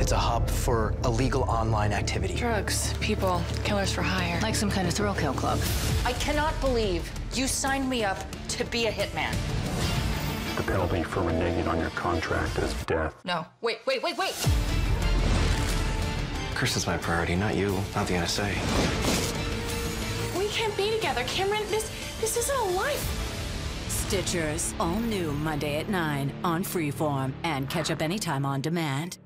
It's a hub for illegal online activity. Drugs, people, killers for hire. Like some kind of thrill kill club. I cannot believe you signed me up to be a hitman. The penalty for reneging on your contract is death. No. Wait, wait, wait, wait. Chris is my priority, not you, not the NSA. We can't be together. Cameron, this this isn't a life. Stitchers, all new Monday at 9 on Freeform and catch up anytime on demand.